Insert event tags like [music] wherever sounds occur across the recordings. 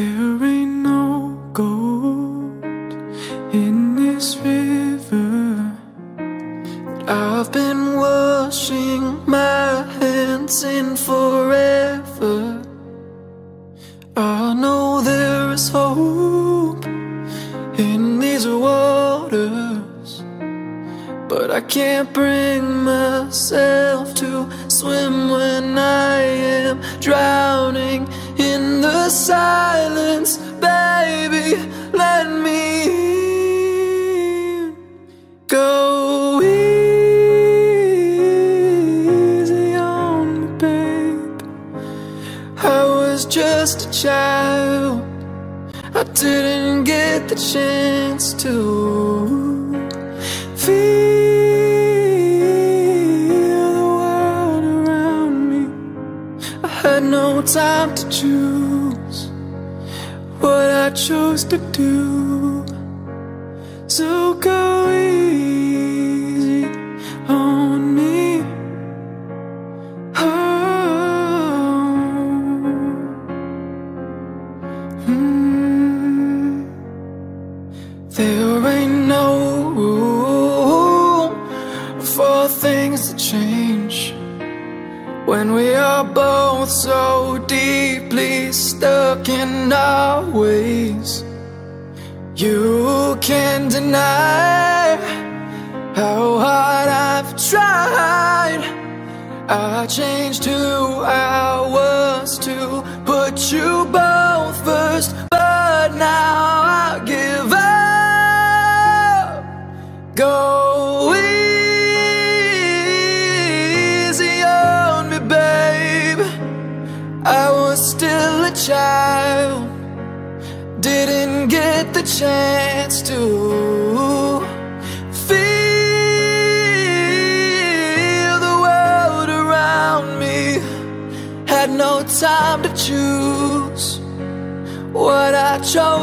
There ain't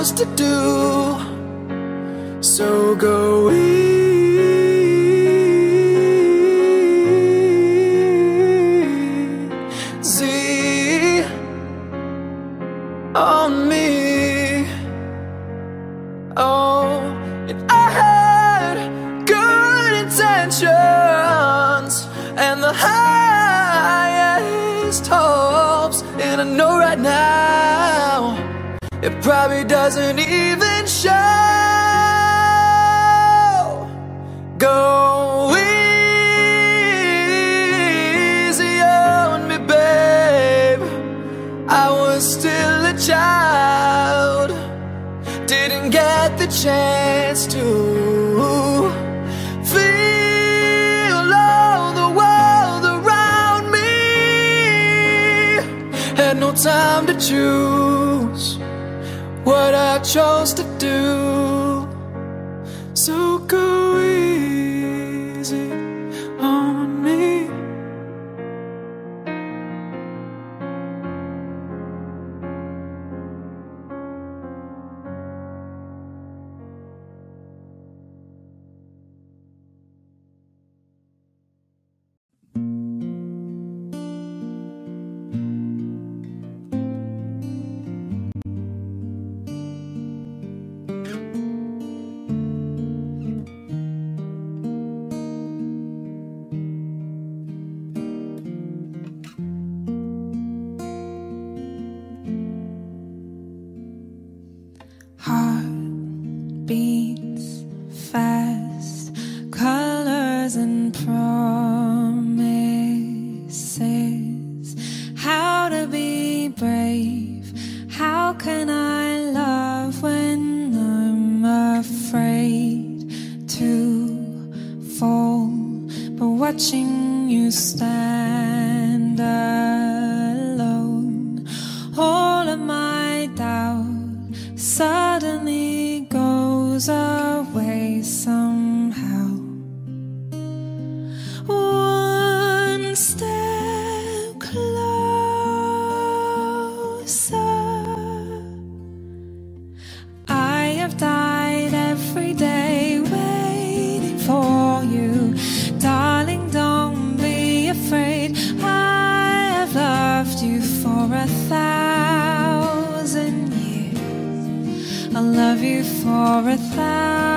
supposed to do. So go in. have died every day waiting for you. Darling, don't be afraid. I have loved you for a thousand years. I'll love you for a thousand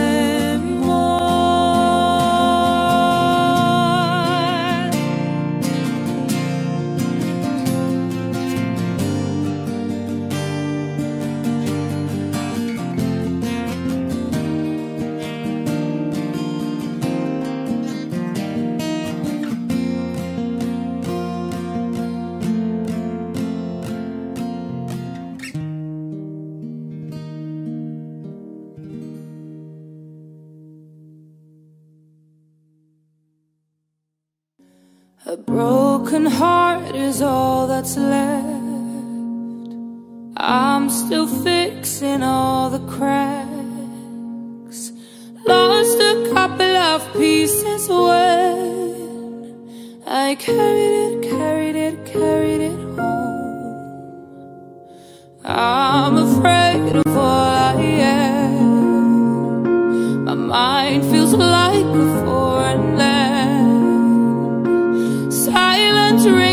left. I'm still fixing all the cracks. Lost a couple of pieces when I carried it, carried it, carried it home. I'm afraid of all I am. My mind feels like a foreign land. Silence ringing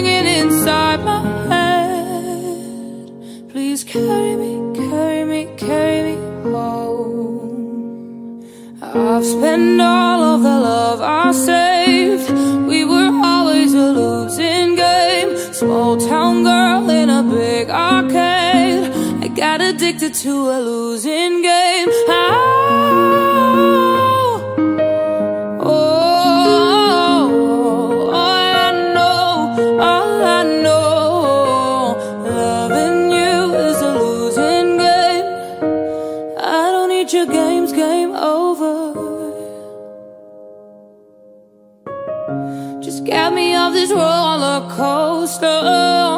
carry me, carry me, carry me home. I've spent all of the love I saved. We were always a losing game. Small town girl in a big arcade. I got addicted to a losing game. Oh, this roller coaster.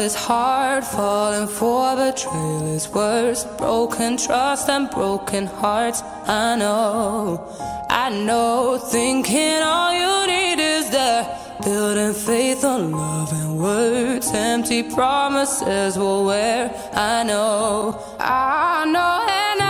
is hard, falling for betrayal is worse. Broken trust and broken hearts. I know, I know. Thinking all you need is there. Building faith on love and words. Empty promises will wear. I know, I know, and I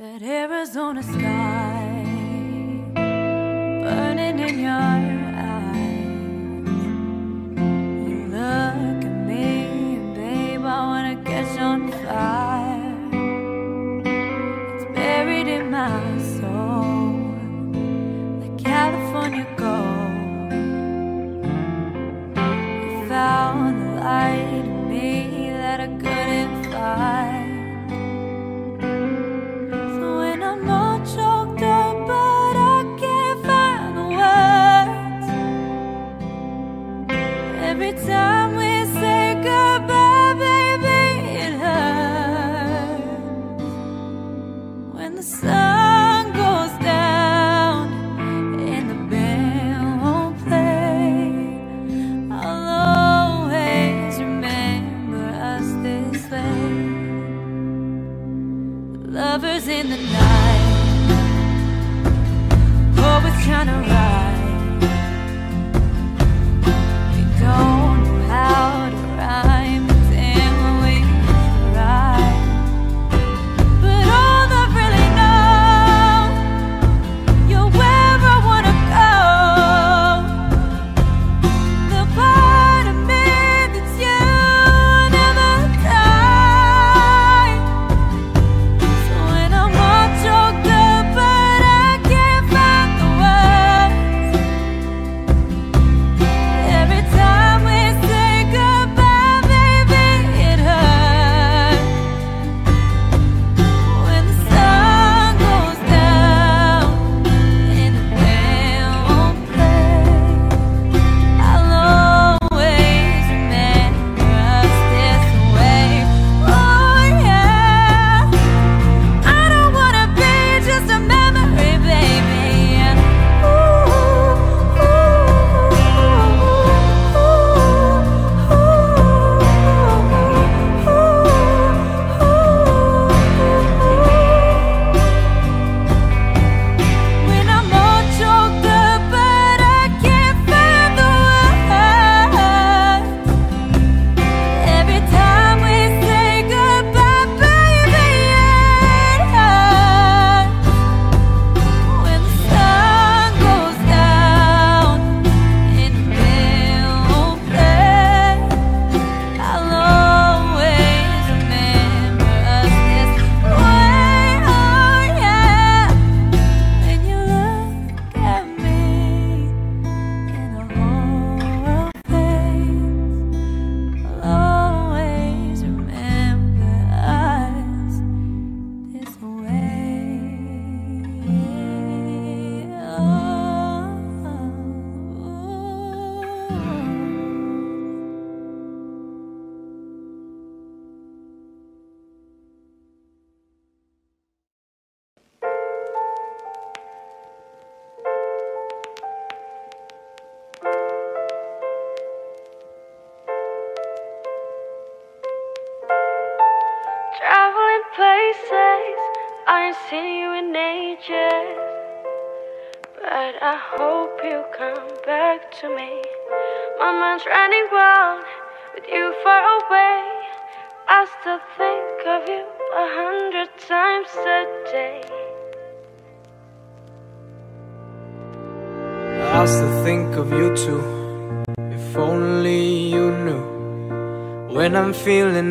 That Arizona sky.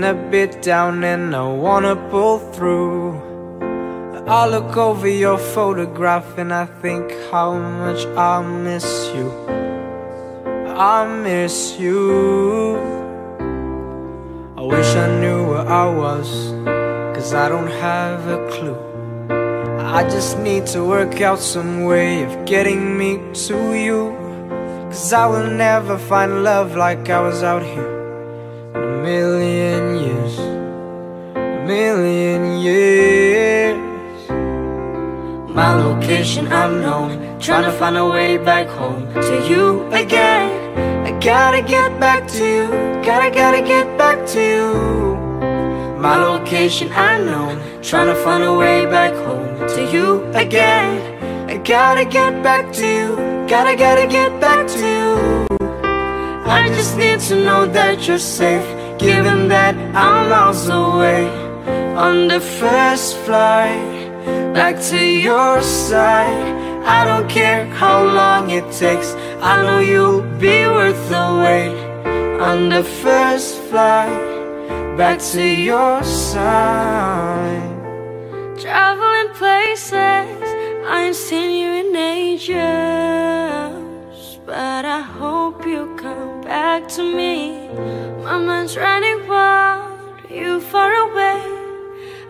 A bit down and I wanna pull through. I look over your photograph and I think how much I miss you. I miss you. I wish I knew where I was, cause I don't have a clue. I just need to work out some way of getting me to you. Cause I will never find love like I was out here in million years. My location unknown, trying to find a way back home to you again. I gotta get back to you, gotta, gotta get back to you. My location unknown, trying to find a way back home to you again. I gotta get back to you, gotta, gotta get back to you. I just need to know that you're safe, given that I'm miles away on the first flight back to your side. I don't care how long it takes, I know you'll be worth the wait on the first flight back to your side. Traveling places I ain't seen you in ages, but I hope you come back to me. My mind's running wild, you far away.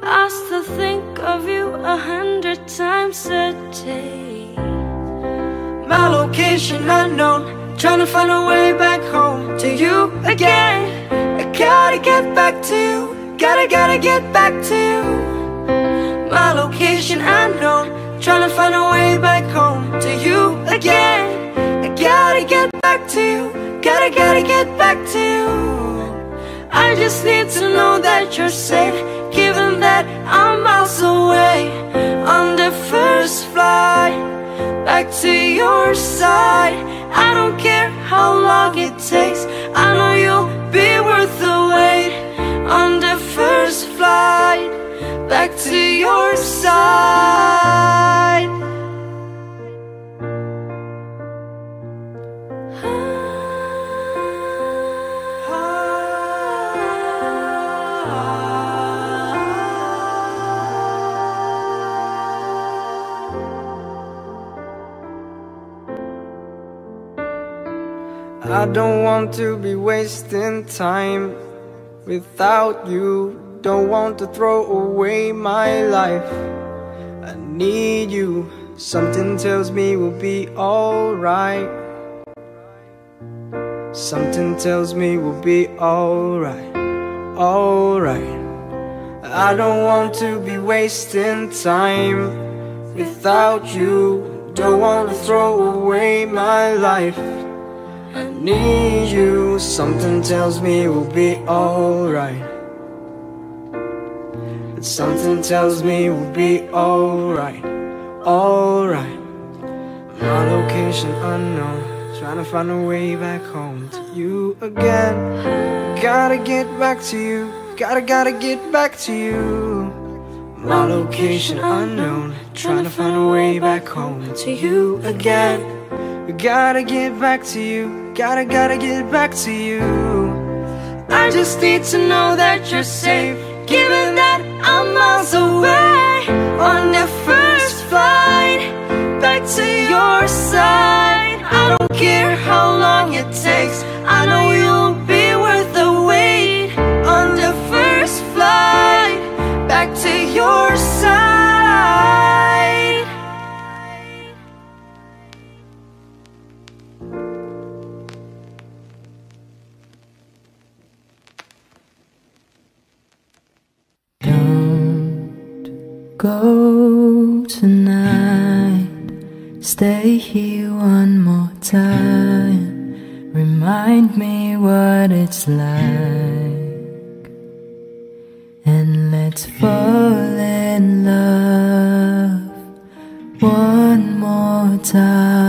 I still think of you a hundred times a day. My location unknown, trying to find a way back home to you again. I gotta get back to you, gotta, gotta get back to you. My location unknown Trying to find a way back home to you again I gotta get back to you Gotta, gotta get back to you I just need to know that you're safe Given that I'm miles away On the first flight. Back to your side. I don't care how long it takes. I know you'll be worth the wait On the first flight. Back to your side I don't want to be wasting time without you. Don't want to throw away my life. I need you. Something tells me we'll be alright. Something tells me we'll be alright. Alright. I don't want to be wasting time without you. Don't want to throw away my life. I need you. Something tells me we'll be alright. But something tells me we'll be alright. Alright. My location unknown. Trying to find a way back home to you again. Gotta get back to you. Gotta, gotta get back to you. My location unknown. Trying to find a way back home to you again. Gotta get back to you. Gotta, gotta get back to you. I just need to know that you're safe. Given that I'm miles away on the first flight back to your side. I don't care how long it takes. I know you'll be Go tonight, stay here one more time. Remind me what it's like, and let's fall in love one more time.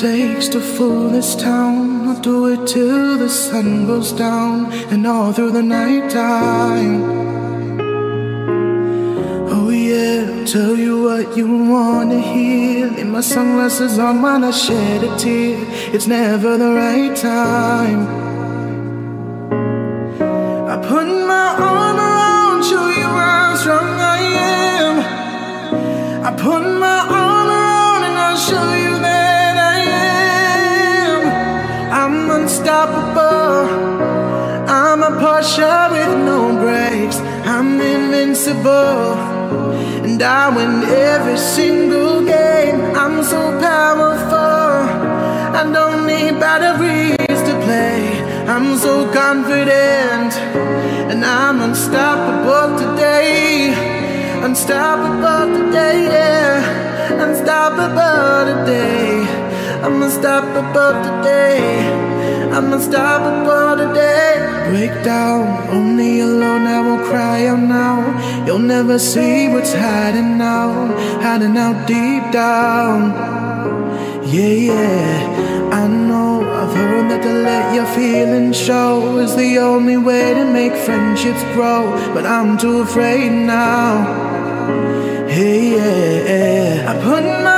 Takes to fool this town. I'll do it till the sun goes down and all through the night time. Oh yeah, tell you what you wanna hear. Leave my sunglasses on while I shed a tear. It's never the right time. I'm with no brakes. I'm invincible. And I win every single game. I'm so powerful. I don't need batteries to play. I'm so confident. And I'm unstoppable today. Unstoppable today, yeah. Unstoppable today. I'm unstoppable today. I'm unstoppable today. Break down, only alone I won't cry out now. You'll never see what's hiding out, hiding out deep down. Yeah, yeah, I know. I've heard that to let your feelings show is the only way to make friendships grow. But I'm too afraid now. Hey, yeah, yeah. I put my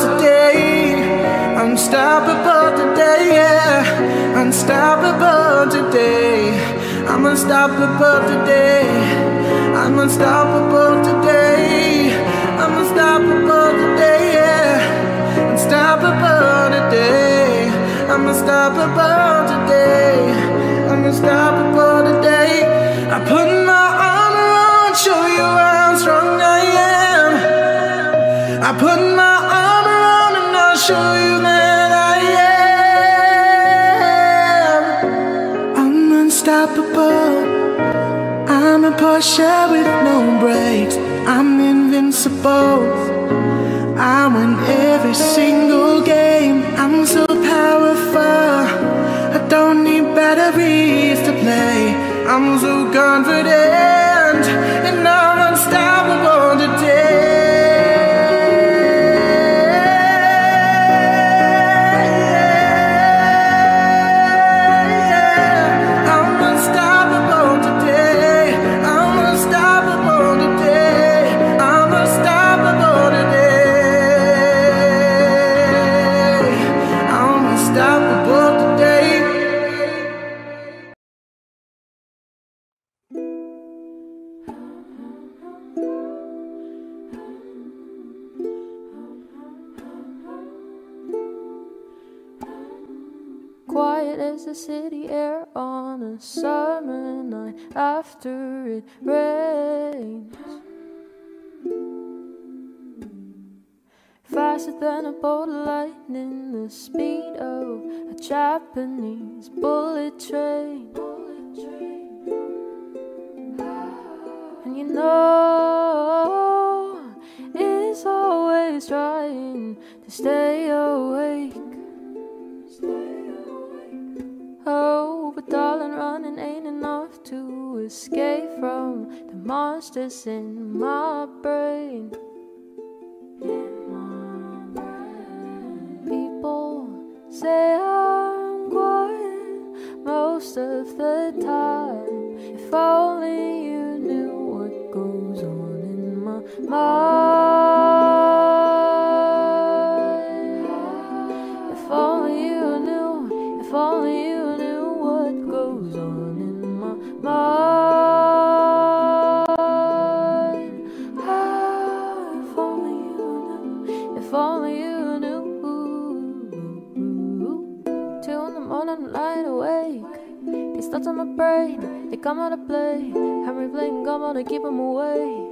Unstoppable today. I'm unstoppable today. I'm unstoppable today. I'm unstoppable today, yeah. Unstoppable today. I'm unstoppable today. I'm unstoppable today. I put my armor on, show you how strong I am. I put my armor on and I'll show you invincible. I win every single game. I'm so powerful. I don't need batteries to play. I'm so confident Quiet as the city air on a summer night after it rains. Faster than a bolt of lightning, the speed of a Japanese bullet train. And you know, it's always trying to stay awake. Escape from the monsters in my brain. People say I'm quiet most of the time. If only you knew what goes on in my mind. Come out of play. I'm replaying, come on to keep them away.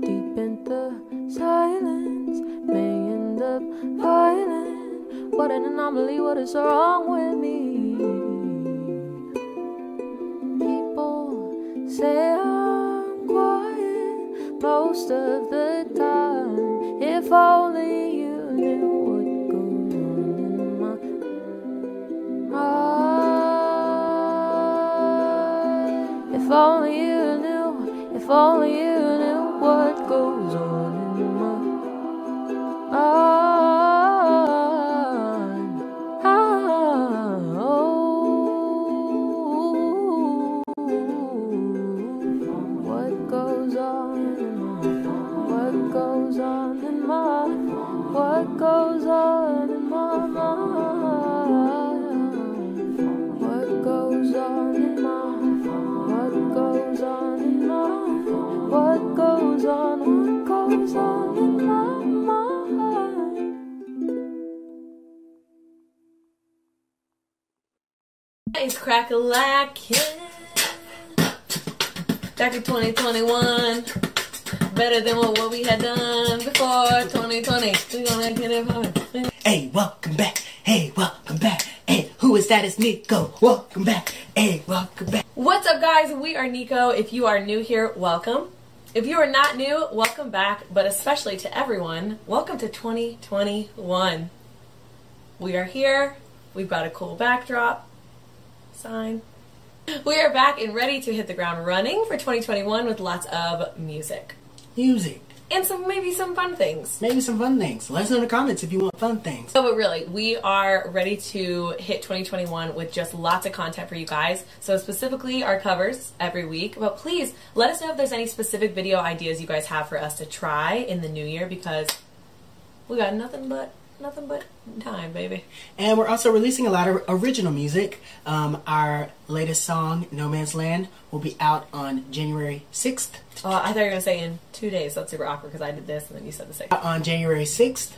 Deep into silence, may end up violent. What an anomaly, what is wrong with me? People say I'm quiet most of the time. If only only you It's crack-a-lackin'. Back in 2021. Better than what, what we had done before 2020. We gonna get it poppin'. Hey, welcome back. Hey, welcome back. Hey, who is that? It's Nico. Welcome back. Hey, welcome back. What's up, guys? We are Nico. If you are new here, welcome. If you are not new, welcome back. But especially to everyone, welcome to 2021. We are here. We've got a cool backdrop. Sign. We are back and ready to hit the ground running for 2021 with lots of music Music. and some maybe some fun things. Maybe some fun things. Let us know in the comments if you want fun things. So, but really, we are ready to hit 2021 with just lots of content for you guys. So, specifically our covers every week. But please let us know if there's any specific video ideas you guys have for us to try in the new year because we got nothing but nothing but time, baby. And we're also releasing a lot of original music. Um, our latest song, No Man's Land, will be out on January 6th. Uh, I thought you were gonna say in two days. That's super awkward because I did this and then you said the same. On January 6th.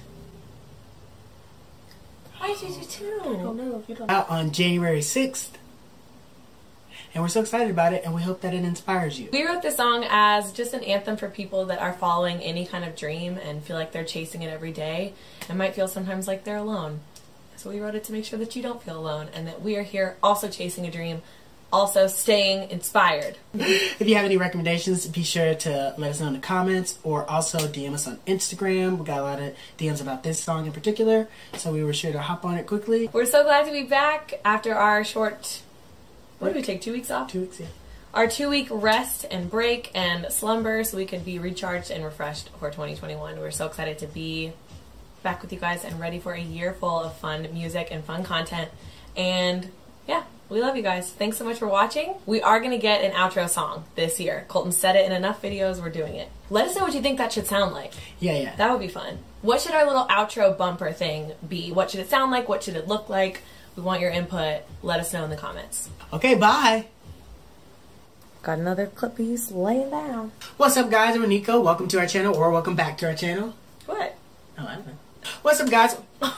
I I did it too. I don't know. You don't know. Out on January 6th. And we're so excited about it, and we hope that it inspires you. We wrote this song as just an anthem for people that are following any kind of dream and feel like they're chasing it every day and might feel sometimes like they're alone. So we wrote it to make sure that you don't feel alone and that we are here also chasing a dream, also staying inspired. [laughs] If you have any recommendations, be sure to let us know in the comments or also DM us on Instagram. We got a lot of DMs about this song in particular, so we were sure to hop on it quickly. We're so glad to be back after our short. What did we take? Two weeks off? Two weeks, yeah. Our two week rest and break and slumber so we could be recharged and refreshed for 2021. We're so excited to be back with you guys and ready for a year full of fun music and fun content. And yeah, we love you guys. Thanks so much for watching. We are going to get an outro song this year. Colton said it in enough videos, we're doing it. Let us know what you think that should sound like. Yeah, yeah. That would be fun. What should our little outro bumper thing be? What should it sound like? What should it look like? We want your input. Let us know in the comments. Okay, bye. Got another clip clippies laying down. What's up, guys? I'm Nico. Welcome to our channel, or welcome back to our channel. What? Oh, I don't know. What's up, guys? [laughs]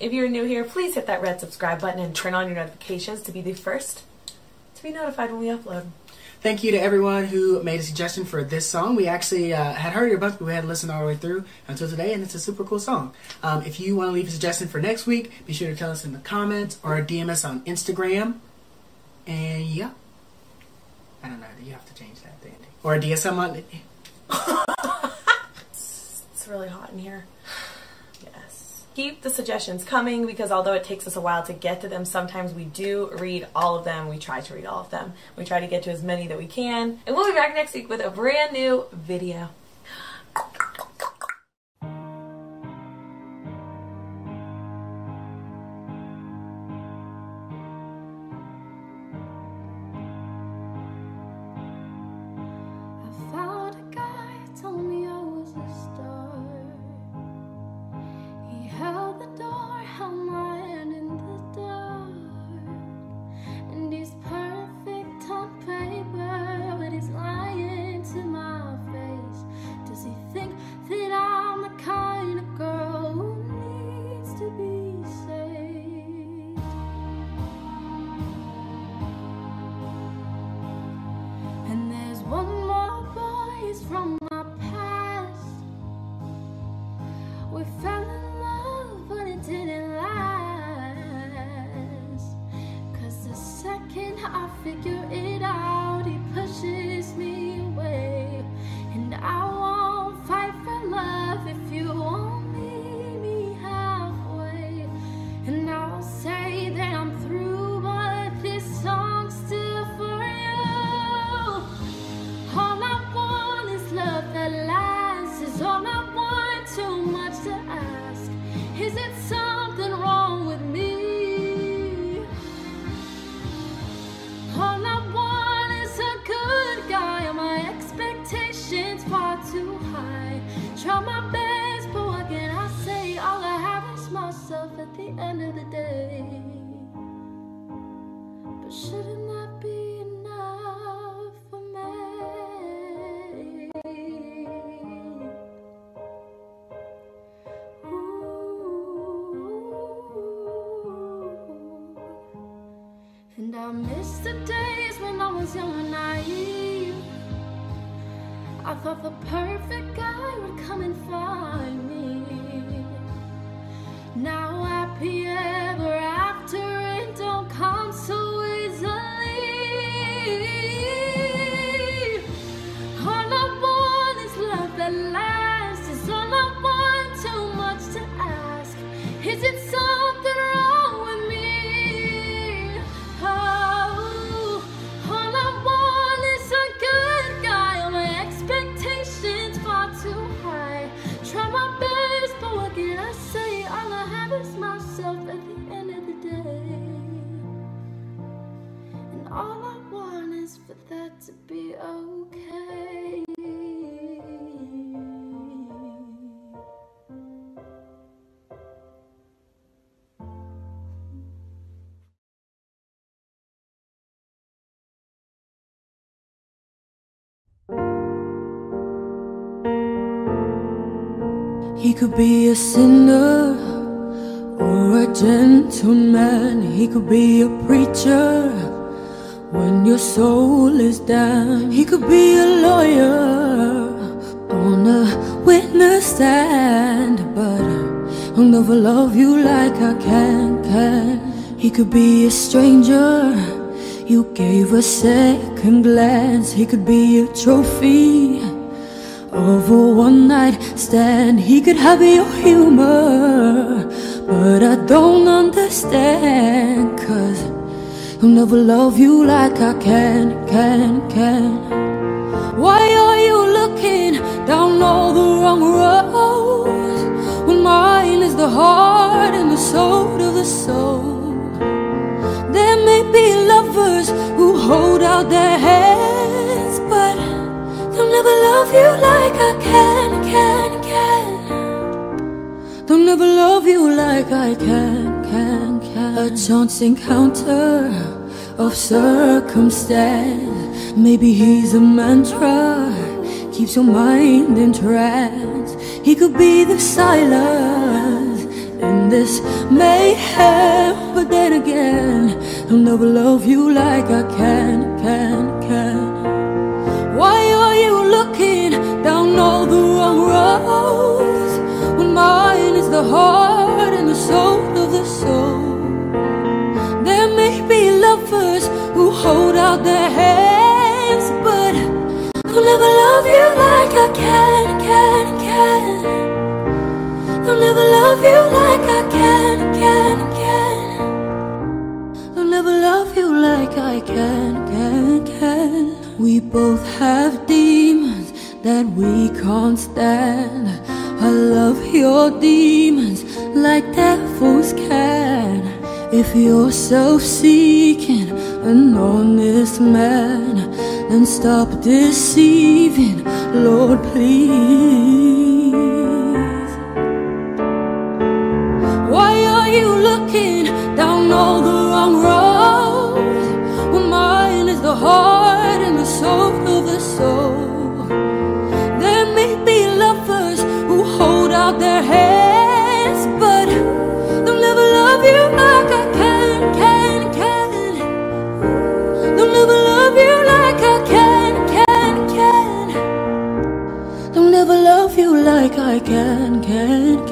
If you're new here, please hit that red subscribe button and turn on your notifications to be the first to be notified when we upload. Thank you to everyone who made a suggestion for this song. We actually uh, had heard it a bunch, but we hadn't listened all the way through until today, and it's a super cool song. Um, if you want to leave a suggestion for next week, be sure to tell us in the comments or DM us on Instagram. And yeah, I don't know. You have to change that thing. Or DM on. [laughs] It's really hot in here. Keep the suggestions coming because although it takes us a while to get to them, sometimes we do read all of them. We try to read all of them. We try to get to as many that we can. And we'll be back next week with a brand new video. I miss the days when I was young and naive. I thought the perfect guy would come and find me. Could be a sinner or a gentleman, he could be a preacher. When your soul is down, he could be a lawyer on a witness stand. But I'll never love you like I can, can. He could be a stranger. You gave a second glance. He could be a trophy of a one night stand. He could have your humor, but I don't understand. Cause I'll never love you like I can, can, can. Why are you looking down all the wrong roads when mine is the heart and the soul of the soul? There may be lovers who hold out their hands, they'll never love you like I can, can, can. They'll never love you like I can, can, can. A chance encounter of circumstance. Maybe he's a mantra, keeps your mind in trance. He could be the silence in this mayhem, but then again, I'll never love you like I can, can, can. You looking down all the wrong roads when mine is the heart and the soul of the soul? There may be lovers who hold out their hands, but I'll never love you like I can, can, can. I'll never love you like I can, can, can. I'll never love you like I can, can, can. We both have demons that we can't stand. I love your demons like devils can. If you're self-seeking, an honest man, then stop deceiving, Lord, please. I can, can.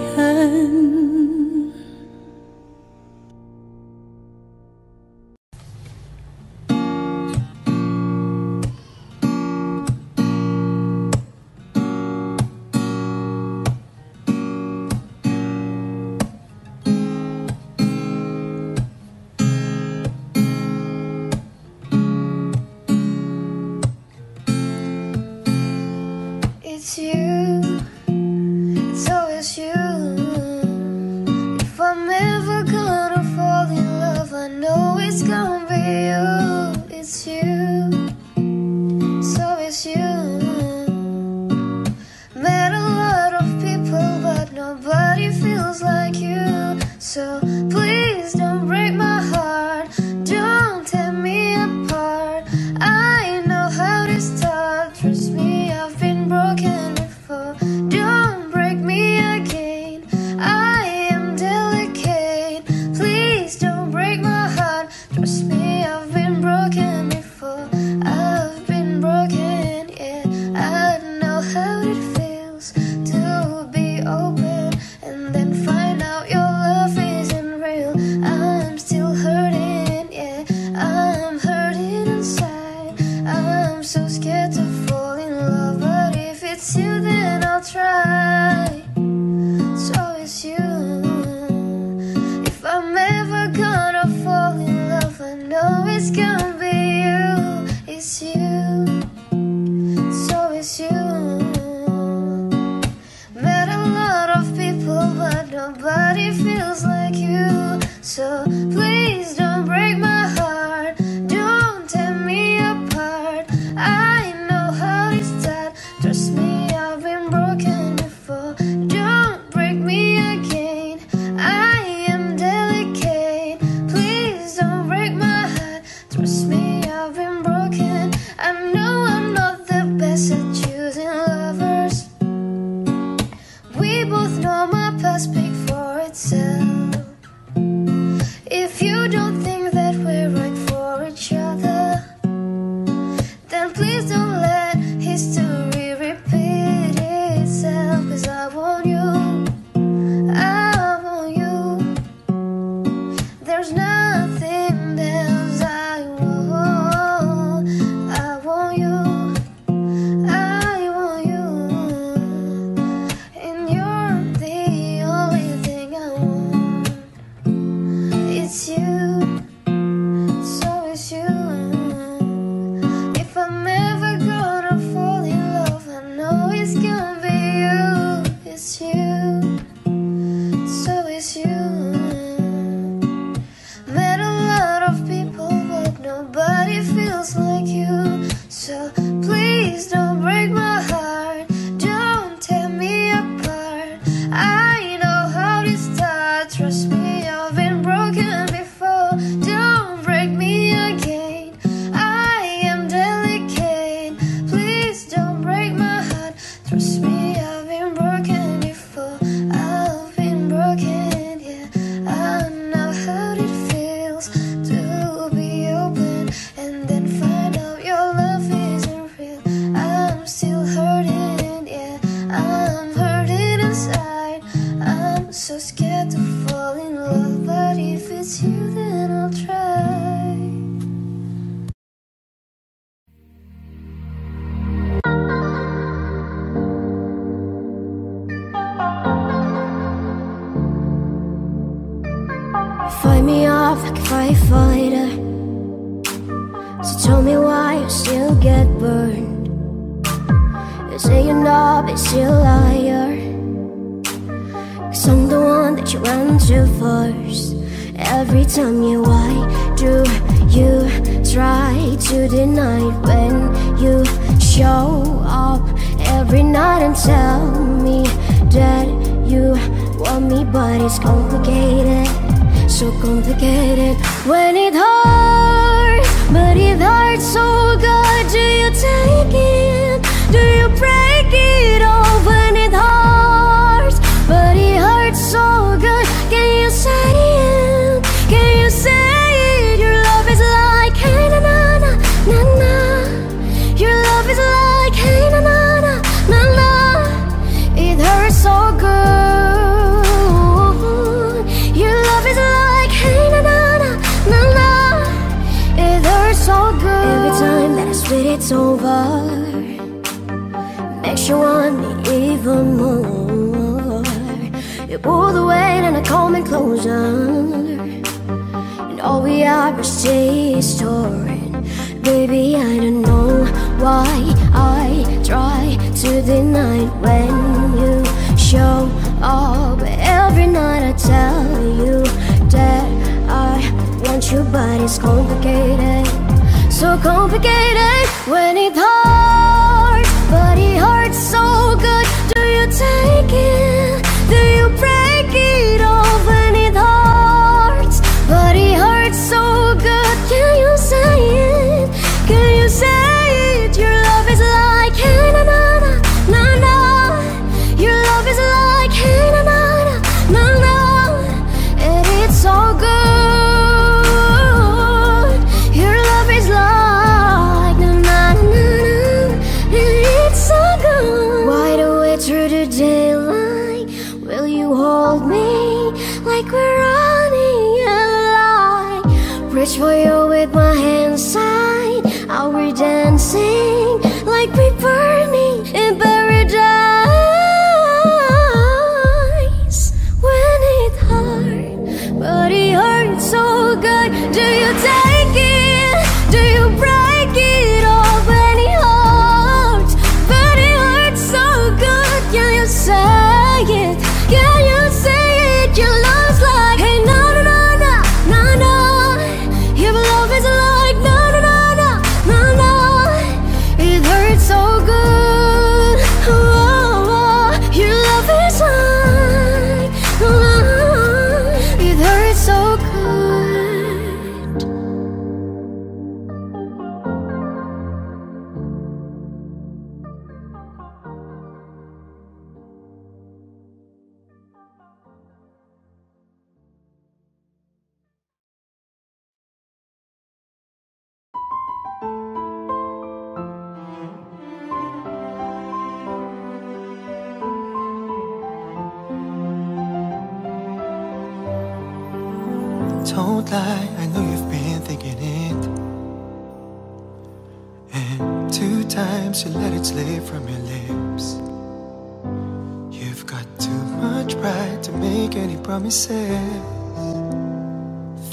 Promises.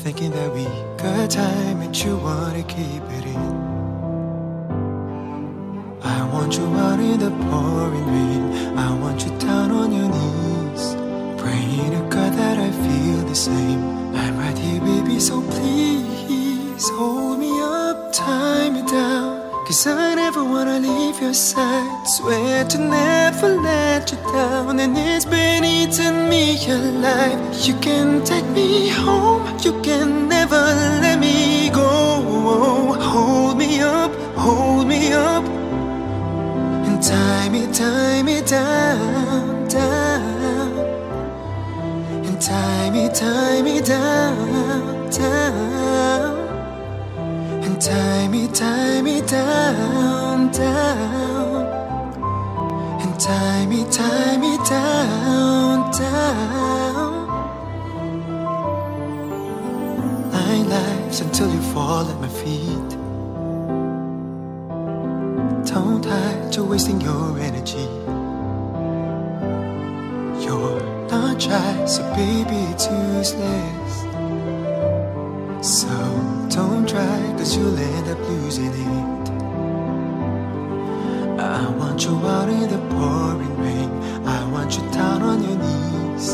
Thinking that we got time and you wanna keep it in. I want you out in the pouring rain. I want you down on your knees. Praying to God that I feel the same. I'm right here, baby, so please hold me up, tie me down. Cause I never wanna leave your side. Swear to never let you down. And it's been eating me alive. You can take me home, you can never let me go. Hold me up, hold me up. And tie me, tie me down, down. And tie me, tie me down, down. Tie me, tie me down, down. And tie me, tie me down, down. Nine lives until you fall at my feet. Don't hide, you're wasting your energy. You're not shy, so baby, it's useless. Cause you'll end up losing it. I want you out in the pouring rain. I want you down on your knees.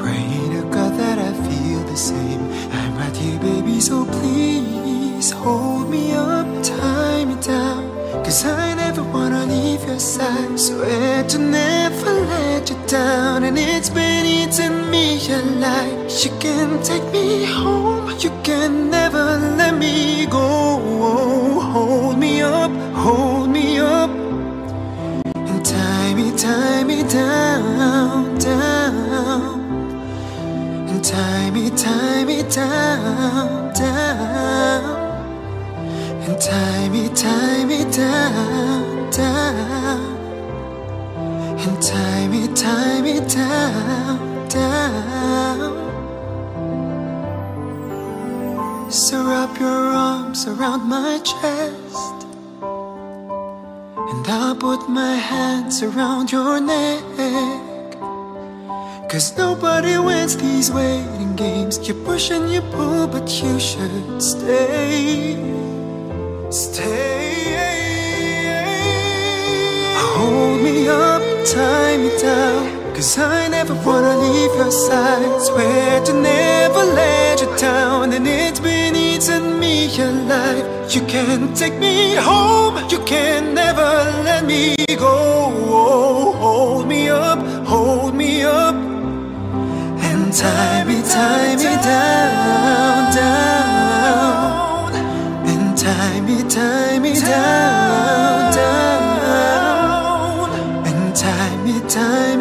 Praying to God that I feel the same. I'm right here, baby, so please hold me up, tie me down. Cause I never wanna leave your side. Swear to never let you down. And it's been eating me alive. You can take me home, you can never let me go. Hold me up, hold me up. And tie me, tie me down, down. And tie me, tie me down, down. And tie me, tie me down, down. And tie me, tie me down, down. Wrap your arms around my chest. And I'll put my hands around your neck. Cause nobody wins these waiting games. You push and you pull, but you should stay. Stay. Hold me up, tie me down. Cause I never wanna leave your side. Swear to never let you down. And it's been eating me alive. You can take me home, you can never let me go. Hold me up, hold me up. And tie me, tie me down, down. And tie me, tie me down, down. And tie me, tie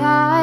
I